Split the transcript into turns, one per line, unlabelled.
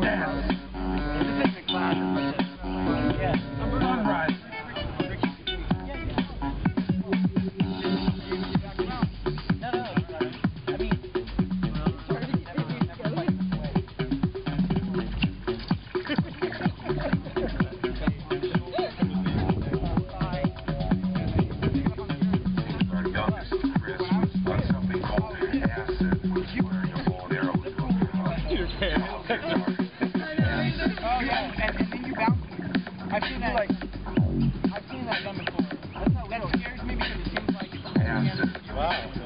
Damn. I've seen that. Like, I've seen that done before. That's how that scares me because it seems like it's
Wow.